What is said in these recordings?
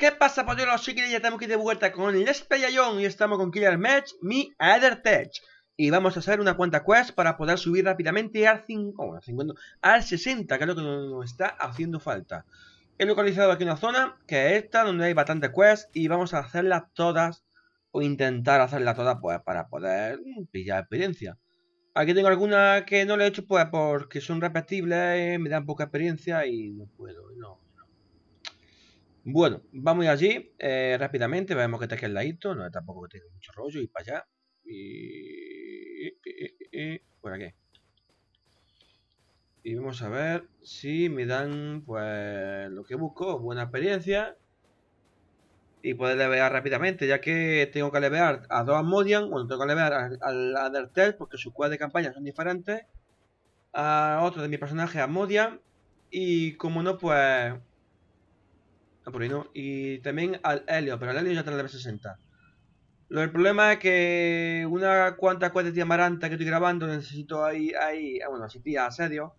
¿Qué pasa, polluelos? Soy Killer ya estamos aquí de vuelta con Let's Play y estamos con Killer Match, mi Other Tech. Y vamos a hacer una cuanta quest para poder subir rápidamente al 5, al 50, al 60, que es lo que nos está haciendo falta. He localizado aquí una zona, que es esta, donde hay bastantes quests, y vamos a hacerlas todas, o intentar hacerlas todas, pues, para poder pillar experiencia. Aquí tengo algunas que no le he hecho, pues, porque son repetibles, me dan poca experiencia y no puedo, no. Bueno, vamos allí eh, rápidamente, vemos que está aquí al ladito, no tampoco que tenga mucho rollo, y para allá. Y, por aquí. Y vamos a ver si me dan pues lo que busco, buena experiencia. Y poder levear rápidamente, ya que tengo que levear a dos Modian, bueno, tengo que levear al Undertale porque sus cuadros de campaña son diferentes. A otro de mi personaje, a Modian. Y como no, pues Ah, por ahí no. Y también al Helio, pero al Helio ya está en el level 60. Lo, el problema es que una cuanta cuenta de amaranta que estoy grabando necesito ahí, ahí, ah, bueno, así asedio.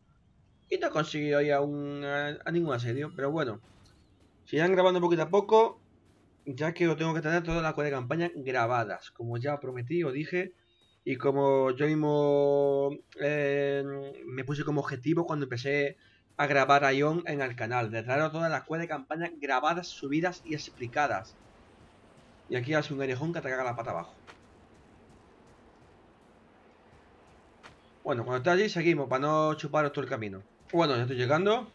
Y no he conseguido ir a, un, a, ningún asedio, pero bueno. Sigan grabando poquito a poco, ya que tengo que tener todas las cuentas de campaña grabadas, como ya prometí o dije. Y como yo mismo eh, me puse como objetivo cuando empecé a grabar a Ion en el canal, de traer todas las cuevas de campaña grabadas, subidas y explicadas. Y aquí hace un erejón que te caga la pata abajo. Bueno, cuando está allí seguimos para no chuparos todo el camino. Bueno, ya estoy llegando.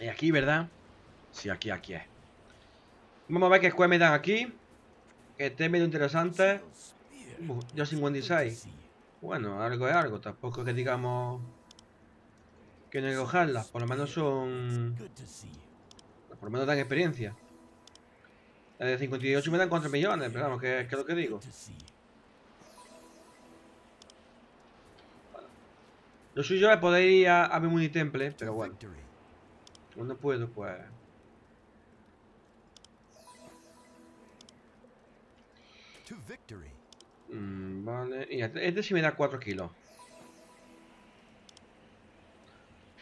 Y aquí, ¿verdad? Sí, aquí, aquí es. Vamos a ver qué cuevas me dan aquí. Que esté medio interesante. Ya 56. Bueno, algo es algo. Tampoco es que digamos que no hay que cogerlas. Por lo menos son... Por lo menos dan experiencia. La de 58 me dan 4 millones, pero vamos, que, es lo que digo. Lo suyo es poder ir a, a mi temple, pero bueno. No puedo, pues... Mm, vale, y este, este sí me da 4 kilos.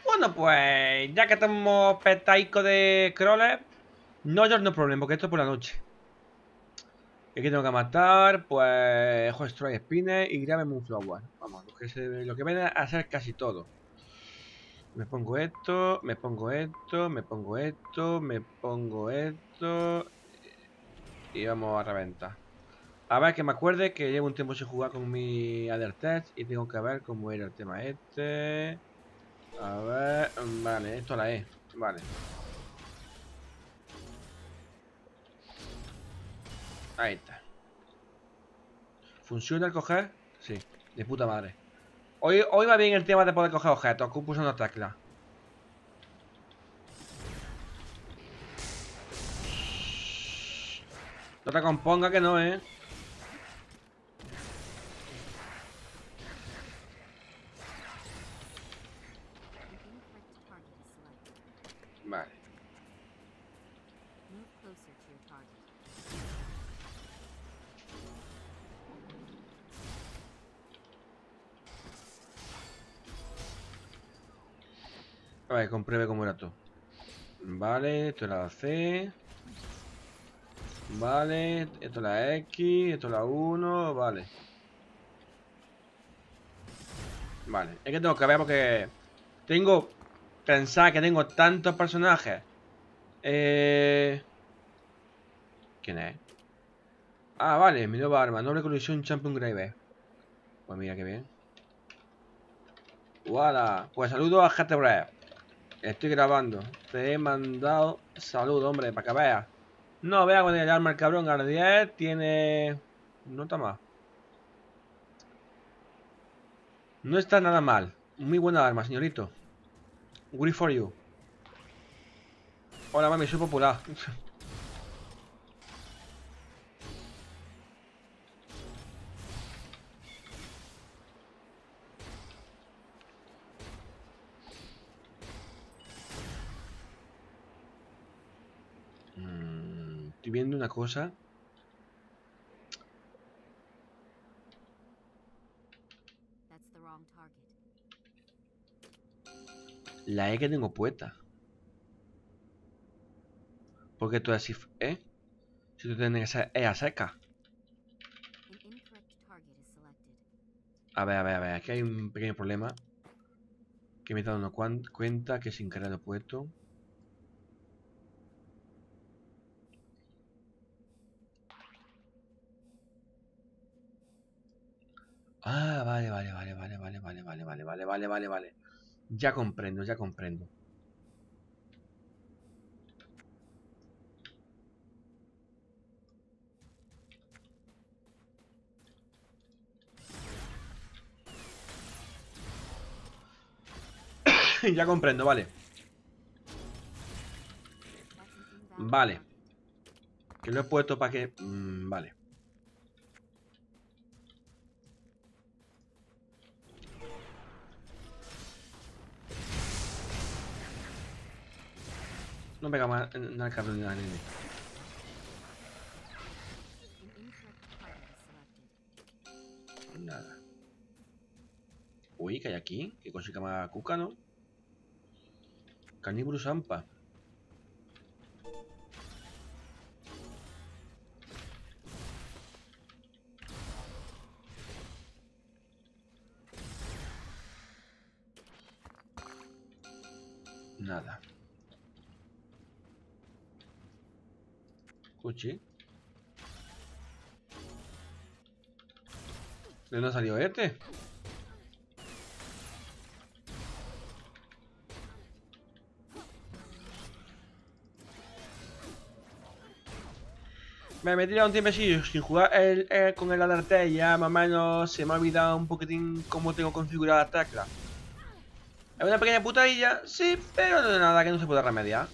Bueno, pues ya que estamos petaico de crawler, no hay no problema, porque esto es por la noche. Aquí tengo que matar, pues, Ojo Strike Spinner y Grave Moonflower. Vamos, lo que, se, lo que viene a hacer casi todo. Me pongo esto, me pongo esto, me pongo esto, me pongo esto. Y vamos a reventar. A ver, que me acuerde que llevo un tiempo sin jugar con mi Other Test y tengo que ver cómo era el tema este. A ver, vale, esto la E, vale. Ahí está. ¿Funciona el coger? Sí, de puta madre. Hoy, hoy va bien el tema de poder coger objetos, puse una tecla. No te componga que no, eh. A ver, compruebe cómo era todo. Vale, esto es la C. Vale, esto es la X, esto es la 1, vale. Vale, es que tengo que ver porque tengo... Pensar que tengo tantos personajes. Eh... ¿Quién es? Ah, vale, mi nueva arma, noble colisión Champion Grave. Pues mira qué bien. ¡Wala! Pues saludo a GTB. Estoy grabando. Te he mandado salud, hombre, para que veas. No, vea con el arma el cabrón. Gardier tiene... No está mal. No está nada mal. Muy buena arma, señorito. Good for you. Hola, mami, soy popular. viendo una cosa. La E que tengo puesta. Porque tú if E. Si tú tienes que ser E a seca. A ver, a ver, a ver. Aquí hay un pequeño problema. Que me he dado cuenta que sin querer lo he puesto. Ah, vale, vale, vale, vale, vale, vale, vale, vale, vale, vale, vale, vale. Ya comprendo, ya comprendo. ya comprendo, vale. Vale. Que lo he puesto para que... Mm, vale. Non pegamos nada al cabrón ni nada, nene. Nada. Uy, ¿qué hay aquí? Que consiga más cuca, ¿no? Carnivorous Ampa. Cuchi. ¿De dónde ha salido este? Me he tirado un tiempecillo sin jugar con el alerta y ya más o menos se me ha olvidado un poquitín cómo tengo configurada la tecla. Es una pequeña putadilla, sí, pero no nada que no se pueda remediar.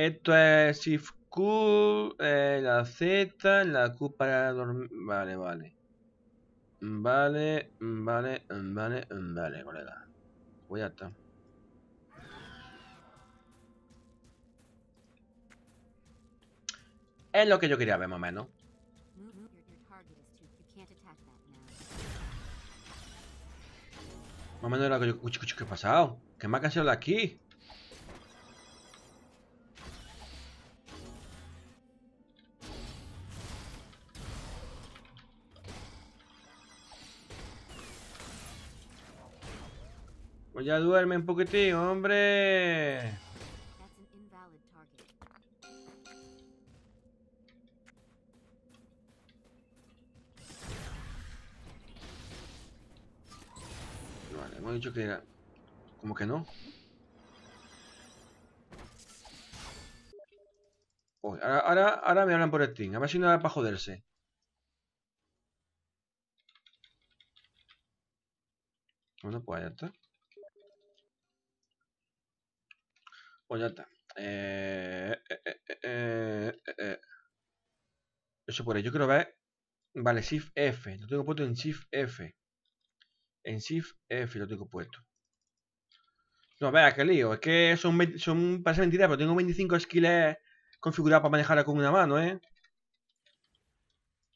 Esto es Shift Q, eh, la Z, la Q para dormir. Vale, vale. Vale, vale, vale, vale, colega. Pues ya está. Es lo que yo quería ver más o menos. Más o menos lo que yo... ¿Qué ha pasado? ¿Qué más ha sido de aquí? Ya duerme un poquitín, hombre. Vale, hemos dicho que era... ¿Cómo que no? ahora, ahora, ahora me hablan por Steam. A ver si no da para joderse. Bueno, pues ya está. Pues ya está. Eh, eh, eh, Eso por ahí. Yo quiero ver. Vale, Shift F. Lo tengo puesto en Shift F. En Shift F lo tengo puesto. No, vea, qué lío. Es que son, son parece mentira, pero tengo 25 skills configurados para manejarla con una mano, ¿eh?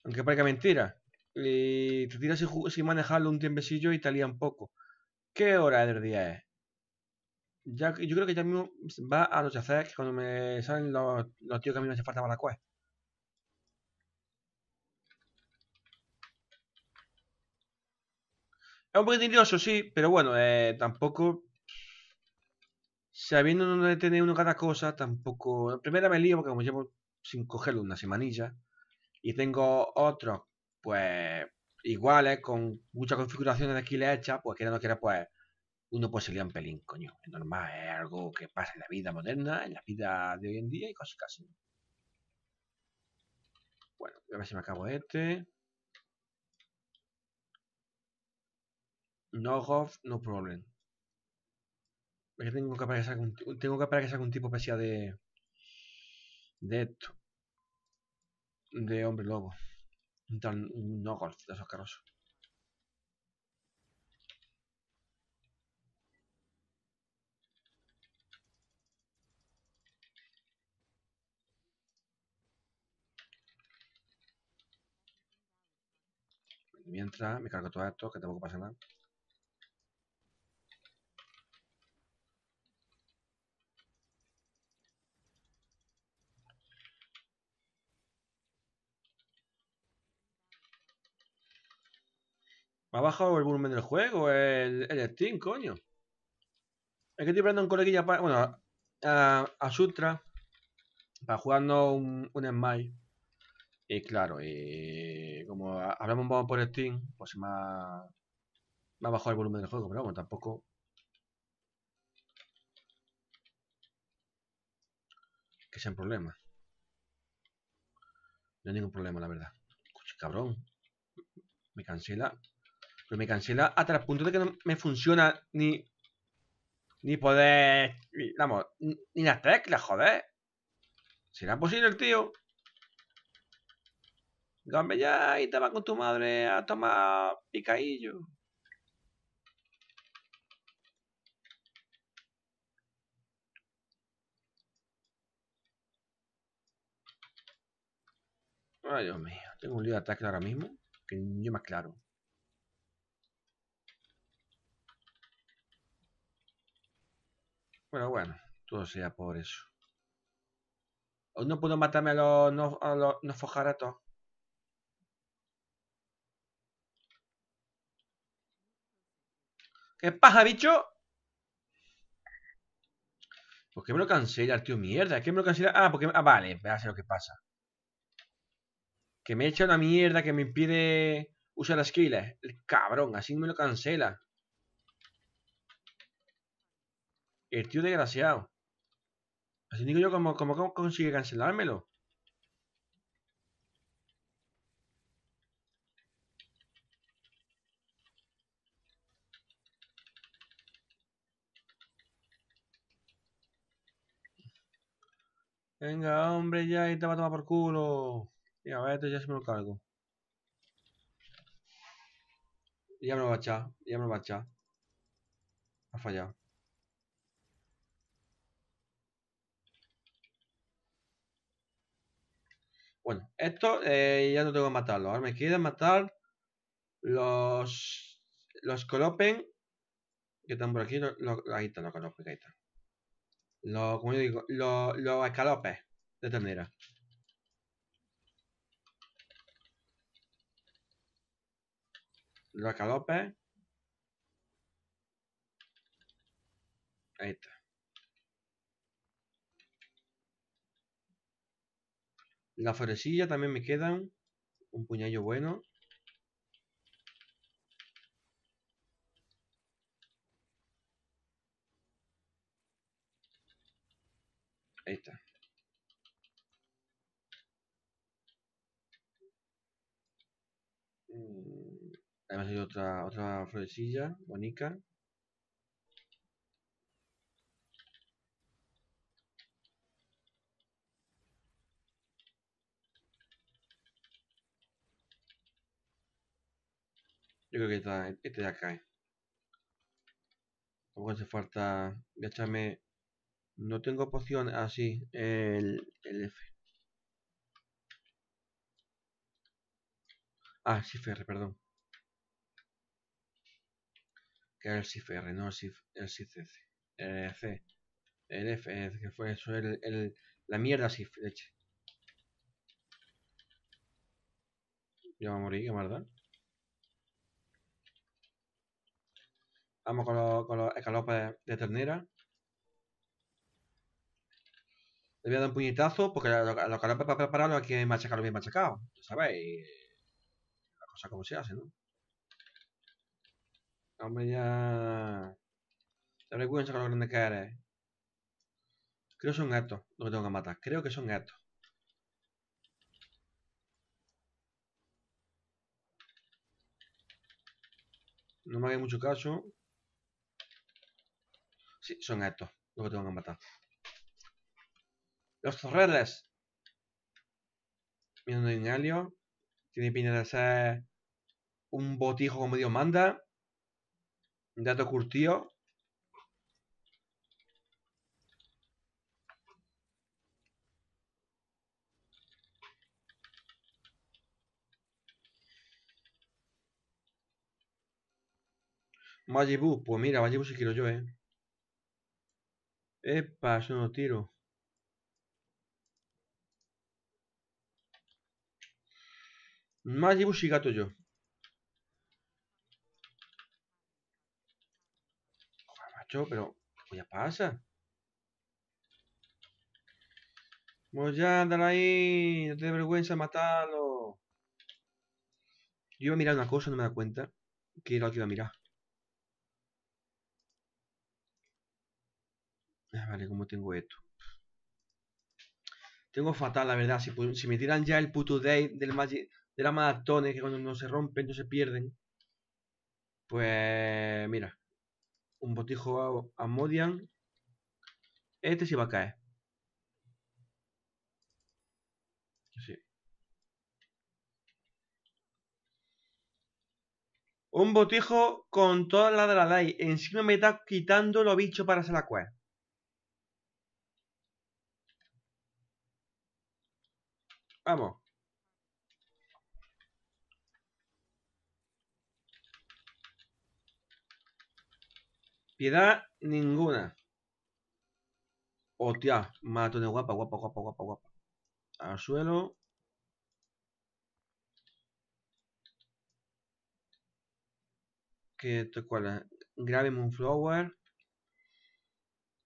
Aunque parezca mentira. Y te tiras sin, manejarlo un tiempecillo y te lía un poco. ¿Qué hora del día es? Ya, yo creo que ya mismo va a anochecer, que cuando me salen los, los tíos que a mí me hace falta para la quest. Es un poquito indioso, sí, pero bueno, eh, tampoco... Sabiendo dónde tiene uno cada cosa, tampoco... La primera me lío porque como llevo sin cogerlo una semanilla. Y tengo otros, pues, iguales, con muchas configuraciones de aquí le hechas, pues que no quiera, pues uno puede salir un pelín, coño. Es normal, es algo que pasa en la vida moderna, en la vida de hoy en día y cosas casi. Bueno, a ver si me acabo este. No off, no problem. tengo que aparecer algún, tengo que aparecer algún tipo especial de de esto. De hombre lobo. Un no golf de esos Mientras me cargo todo esto, que tampoco pasa nada. ¿Me ha bajado el volumen del juego? El, el Steam, coño. Es que estoy esperando un coleguilla para. Bueno, a, a Sutra. Para jugando un, un Smile. Y claro, y como hablamos un por Steam, pues me ha, me ha bajado el volumen del juego. Pero bueno, tampoco. Que sea un problema. No hay ningún problema, la verdad. Coche, cabrón. Me cancela. Pero me cancela hasta el punto de que no me funciona ni. Ni poder. Vamos, ni las teclas, joder. ¿Será posible tío? Gambe ya y te va con tu madre a tomar picadillo. Ay, Dios mío. Tengo un lío de ataque ahora mismo. Que yo más claro. Bueno, bueno. Todo sea por eso. No puedo matarme a los no, a los no fojaratos. ¿Qué pasa, bicho? ¿Por qué me lo cancela el tío mierda? ¿Qué me lo cancela? Ah, porque... Ah, vale, ya sé lo que pasa. Que me echa una mierda que me impide usar las skills. El cabrón, así me lo cancela. El tío desgraciado. Así digo yo, ¿cómo, cómo consigue cancelármelo? Venga, hombre, ya, y te va a tomar por culo. Y a ver, ya se me lo cargo. Ya me lo va a echar, ya me lo va a echar. Ha fallado. Bueno, esto eh, ya no tengo que matarlo. Ahora me queda matar los los colopen que están por aquí. ahí están los colopen, ahí están. Los, como yo digo, los, los escalopes de ternera. Los escalopes. Ahí está. La florecilla también me quedan. Un puñallo bueno. Ahí está. Mm, además hay otra, otra florecilla bonita. Yo creo que está, este ya cae. Tampoco hace falta echarme no tengo poción así, ah, el, el F. Ah, CFR, perdón. Que era el CFR, no el, CF, el. El C. El F, que fue eso, el, la mierda CIF, leche. Ya a morir, qué maldad. Vamos con los, con los escalopes de ternera. Le voy a dar un puñetazo porque lo, lo que para prepararlo hay que machacarlo bien machacado. ¿Sabéis? La cosa como se hace, ¿no? Hombre, ya... Te vergüenza con lo grande que eres. Creo que son estos los que tengo que matar. Creo que son estos. No me hagáis mucho caso. Sí, son estos los que tengo que matar. Los Torreles. Mira, un alio. Tiene pinta de ser un botijo como Dios manda. Un dato curtido. Majibu, pues mira, Majibu si quiero yo, eh. Epa, eso no tiro. Majibu si gato yo. Joder, macho, pero. ¿Qué ya pasa? Pues ya andar ahí, no te vergüenza matarlo. Yo iba a mirar una cosa, no me da cuenta. Que era lo que iba a mirar. Ah, vale, ¿cómo tengo esto? Tengo fatal, la verdad. Si, si me tiran ya el puto day del Magic, de la maratones, que cuando no se rompen, no se pierden. Pues, mira. Un botijo a, Modian. Este sí va a caer. Sí. Un botijo con toda la de la ley. Encima me está quitando los bichos para hacer la cueva. Vamos. Piedad ninguna. Hostia, de guapa, guapa, guapa, guapa, guapa. Al suelo. Que te cuál Grave Moonflower.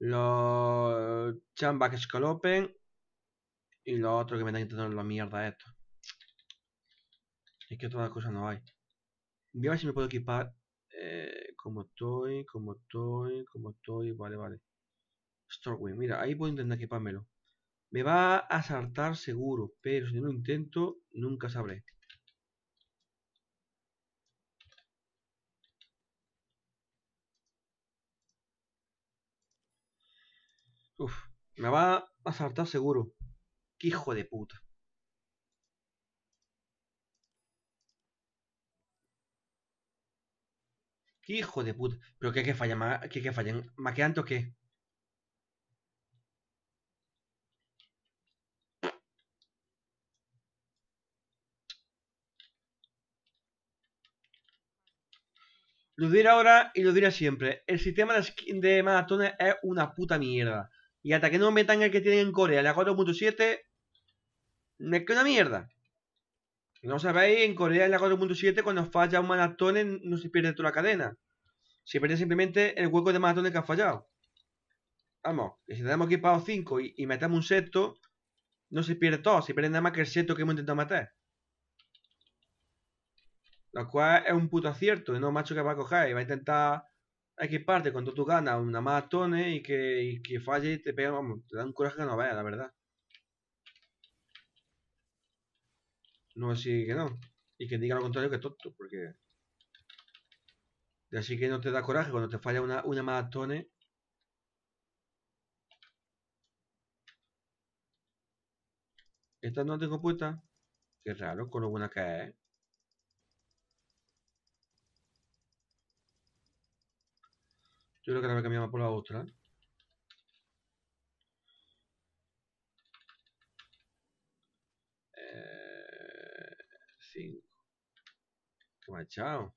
Los Chambak Escalopen. Y lo otro que me están quitando la mierda esto. Es que las cosas no hay. Voy a ver si me puedo equipar. Eh, como estoy, como estoy, como estoy. Vale, vale. Stormwind. Mira, ahí puedo intentar equipármelo. Me va a saltar seguro, pero si no lo intento, nunca sabré. Uf, me va a saltar seguro. ¡Qué hijo de puta! ¡Qué hijo de puta! ¿Pero qué que falla? ¿Qué que fallan? ¿Maqueando qué? Lo diré ahora y lo diré siempre. El sistema de, maratones es una puta mierda. Y hasta que no metan el que tienen en Corea, la 4.7, es que una mierda. No sabéis, en Corea en la 4.7 cuando falla un maratón no se pierde toda la cadena. Se pierde simplemente el hueco de maratones que ha fallado. Vamos, si tenemos equipado 5 y, y, metemos un sexto, no se pierde todo, se pierde nada más que el sexto que hemos intentado matar. Lo cual es un puto acierto, no macho que va a coger y va a intentar equiparte cuando tú ganas una maratón y que, y que falle y te pega, vamos, te da un coraje que no veas, la verdad. No así que no. Y que diga lo contrario que tonto, porque... así que no te da coraje cuando te falla una, una maratón. Esta no tengo puesta. Qué raro, con lo buena que es. Yo creo que la voy a cambiar por la otra. ¿Qué me ha echado?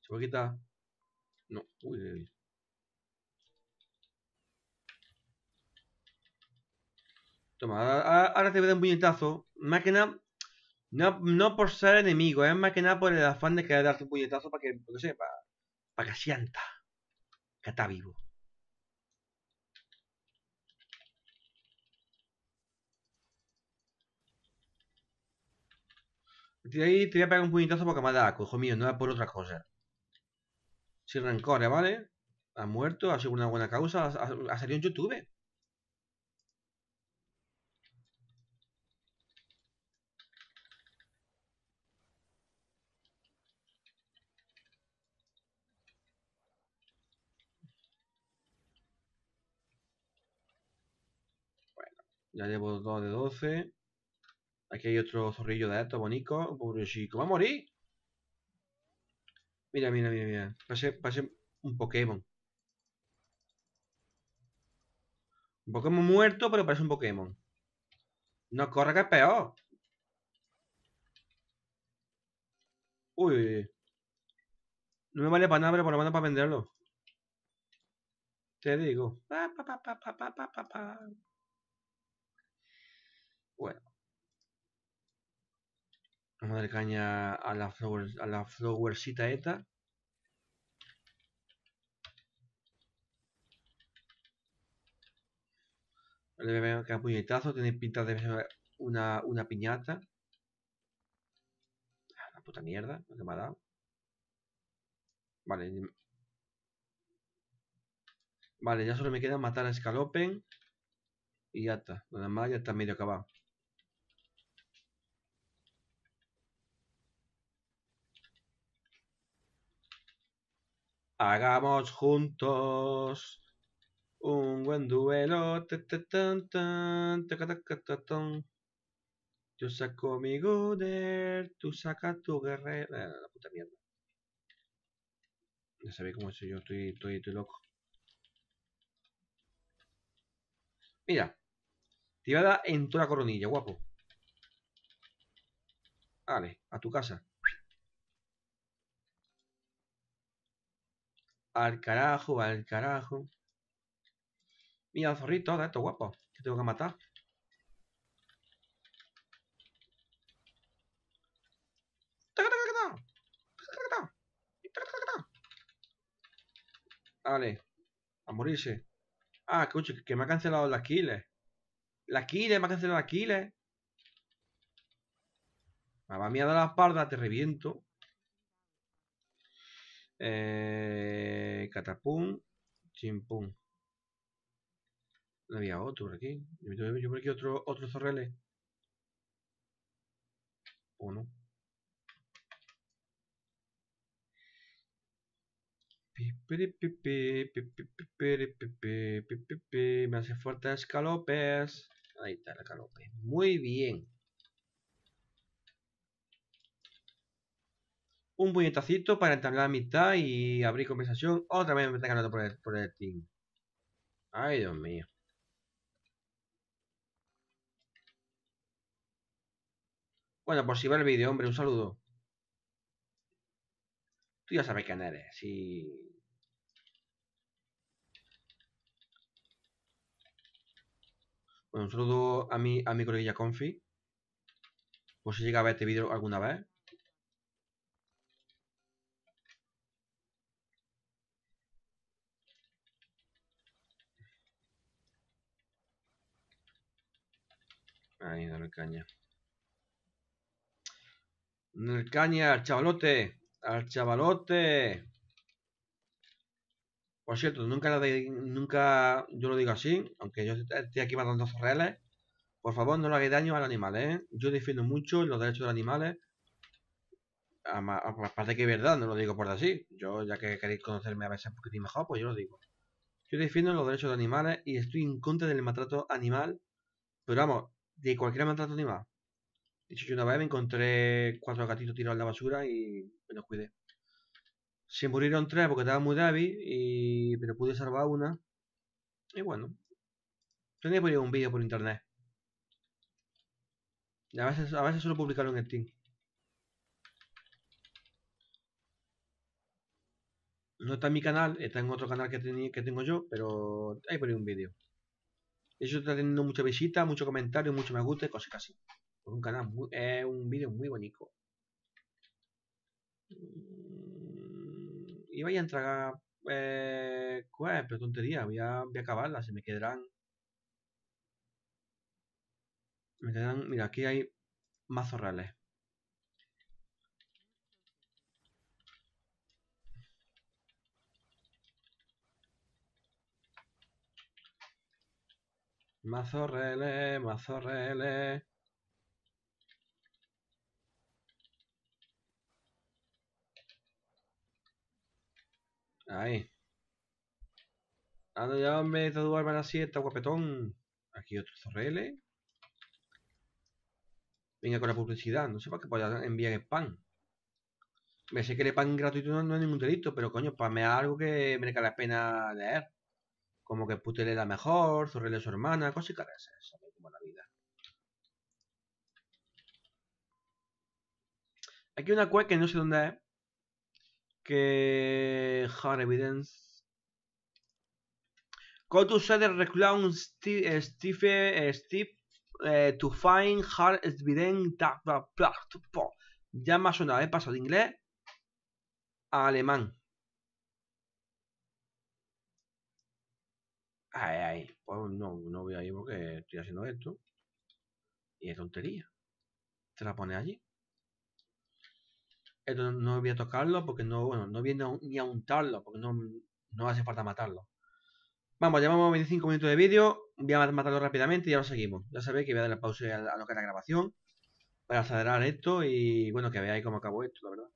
¿Se puede quitar? No. Uy. Toma, ahora, te voy a dar un puñetazo. Más que nada, no, por ser enemigo, es más que nada por el afán de querer darte un puñetazo para que, no sé, para, para que sienta que está vivo. Ahí te voy a pegar un puñetazo porque me ha dado hijo mío, no es por otra cosa. Sin rencores, ¿vale? Ha muerto, ha sido una buena causa, ha, salido en YouTube. Bueno, ya llevo dos de 12. Aquí hay otro zorrillo de estos, bonito. Pobre chico. ¡Va a morir! Mira, mira, mira, mira. Pase, un Pokémon. Un Pokémon muerto, pero parece un Pokémon. No corre que es peor. Uy. No me vale para nada, pero por lo menos para venderlo. Te digo. Bueno. Vamos a dar caña a la flower, a la flowersita esta. Le veo que puñetazo, tiene pinta de una, piñata. Ah, la puta mierda, lo que me ha dado. Vale. Vale, ya solo me queda matar a Scalopen. Y ya está. Nada más ya está medio acabado. Hagamos juntos un buen duelo. Yo saco mi Goder, tú sacas tu guerrera. La puta mierda. Ya sabéis cómo soy yo, estoy, estoy, estoy loco. Mira. Tirada en toda la coronilla, guapo. Vale, a tu casa. Al carajo, al carajo. Mira, zorrito esto, guapo. Que tengo que matar. Vale. A morirse. Ah, escucha, que me ha cancelado la Killer. La Killer, me ha cancelado la Killer. Me va a dar la espalda, te reviento. Eh, catapum. Chimpum. No había otro por aquí. Yo por aquí otro, otro zorrele. ¿O no? Me hace falta escalopes. Ahí está el escalope. Muy bien. Un puñetacito para entablar la mitad y abrir conversación. Otra vez me está ganando por el, por el team. Ay, Dios mío. Bueno, por si va el vídeo, hombre, un saludo. Tú ya sabes quién eres. Si... Bueno, un saludo a mi, a mi coleguilla Confi. Por si llega a ver este vídeo alguna vez. Ahí, dale caña. Dale caña al chavalote. Al chavalote. Por cierto, nunca, nunca yo lo digo así, aunque yo estoy aquí matando reales. Por favor, no le hagáis daño a los animales, ¿eh? Yo defiendo mucho los derechos de los animales. Aparte que es verdad, no lo digo por así. Yo, ya que queréis conocerme a veces un poquitín mejor, pues yo lo digo. Yo defiendo los derechos de los animales y estoy en contra del maltrato animal. Pero vamos, de cualquier maltrato animal. De hecho, yo una vez me encontré cuatro gatitos tirados en la basura y me los cuidé. Se murieron tres porque estaba muy débil, y... pero pude salvar una. Y bueno, tenía que poner un vídeo por internet. A veces, a veces solo publicarlo en Steam. No está en mi canal, está en otro canal que, que tengo yo, pero ahí poner un vídeo. Eso está teniendo mucha visita, mucho comentario, mucho me gusta, cosas así. Un canal, es un vídeo muy bonito. Y vaya a entregar eh, pero tontería, voy a, voy acabarla, se me quedarán. Me quedarán, mira, aquí hay mazos reales. Mazo relé, mazo relé. Ahí. Ando ya, hombre, de duerme la siesta, guapetón. Aquí otro zorrele. Venga con la publicidad. No sé para qué pueda enviar spam. Me sé que el spam gratuito no, es ningún delito, pero coño, spame algo que merezca la pena leer. Como que Putele la mejor, Zorrele su hermana, cositas de esas. Como la vida. Aquí una cueva que no sé dónde es. que hard evidence. Go to set reclown Steve, Steve, Steve uh, to find hard evidence. Ya me ha sonado, he pasado de inglés a alemán. Ay, ay, pues no, no voy a ir porque estoy haciendo esto. Y es tontería. Se la pone allí. Esto no voy a tocarlo porque no, bueno, no viene ni a untarlo porque no, no hace falta matarlo. Vamos, llevamos 25 minutos de vídeo. Voy a matarlo rápidamente y ahora seguimos. Ya sabéis que voy a darle pausa a, lo que es la grabación para acelerar esto y bueno, que veáis cómo acabó esto, la verdad.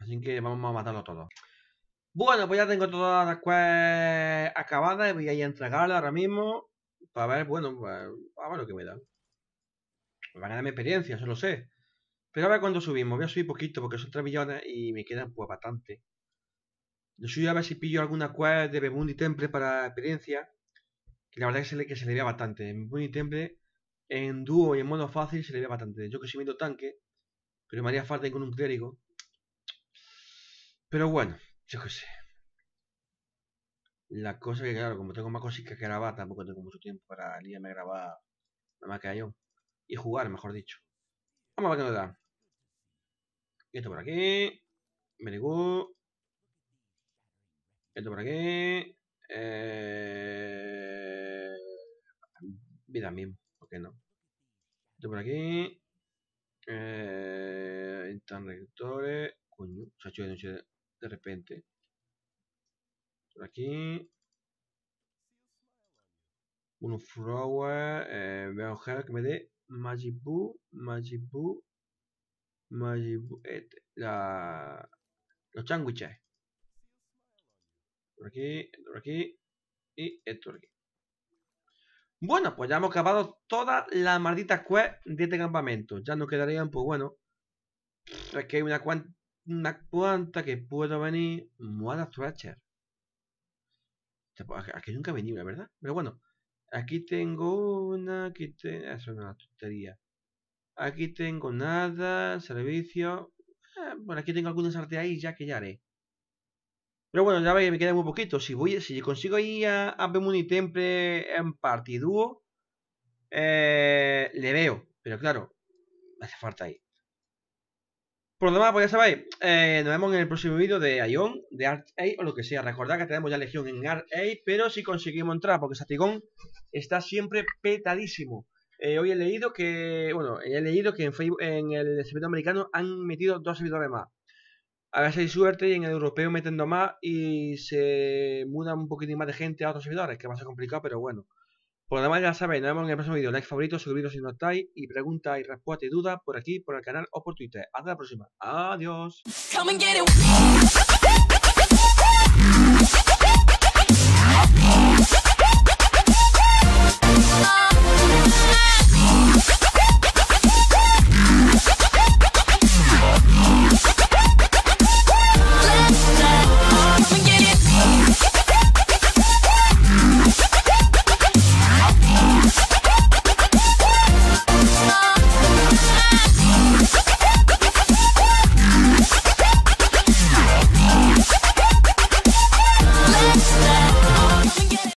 Así que vamos a matarlo todo. Bueno, pues ya tengo todas las quests acabadas y voy a ir a entregarlas ahora mismo para ver, bueno, pues, a ver lo que me da. Me van a dar mi experiencia, eso lo sé. Pero a ver cuándo subimos. Voy a subir poquito porque son 3 millones y me quedan pues bastante. Yo subo a ver si pillo alguna quest de Bebundi Temple para experiencia. Que la verdad es que se le, que se le vea bastante. En Bebundi Temple, en dúo y en modo fácil se le ve bastante. Yo que soy medio tanque, pero me haría falta ir con un clérigo. Pero bueno, yo qué sé. La cosa que, claro, como tengo más cositas que grabar, tampoco tengo mucho tiempo para irme a grabar nada más que yo. Y jugar, mejor dicho. Vamos a ver qué nos da. Esto por aquí. Good. Esto por aquí. Eh... Vida mismo, ¿por qué no? Esto por aquí. Eh... Coño, se ha hecho de noche de repente. Por aquí. Un flower. Eh, que me dé Majibu. Majibu. Majibu. Este, la, los sándwiches. Por aquí, por aquí. Y esto por aquí. Bueno, pues ya hemos acabado todas las malditas quests de este campamento. Ya nos quedarían, pues bueno. Es que hay una cuanta una cuanta que puedo venir. Moada Thrasher. Aquí nunca he venido, la verdad. Pero bueno, aquí tengo una. Aquí te... Eso es una tontería. Aquí tengo nada, servicio. Eh, bueno, aquí tengo algunas ahí ya que ya haré. Pero bueno, ya veis, me queda muy poquito. Si voy, si consigo ir a, a Bemuni Temple en partiduo, eh, le veo. Pero claro, me hace falta ahí. Por lo demás, pues ya sabéis, eh, nos vemos en el próximo vídeo de Ion, de Art A o lo que sea. Recordad que tenemos ya Legión en Art A, pero si conseguimos entrar, porque Satigón está siempre petadísimo. Eh, hoy he leído que, bueno, he leído que en, Facebook, en el servidor americano han metido dos servidores más. A ver si hay suerte y en el europeo metiendo más y se muda un poquitín más de gente a otros servidores, que va a ser complicado, pero bueno. Por lo demás, ya sabéis, nos vemos en el próximo vídeo. Like favorito, suscribiros si no estáis y preguntas y respuestas y dudas por aquí, por el canal o por Twitter. Hasta la próxima. Adiós.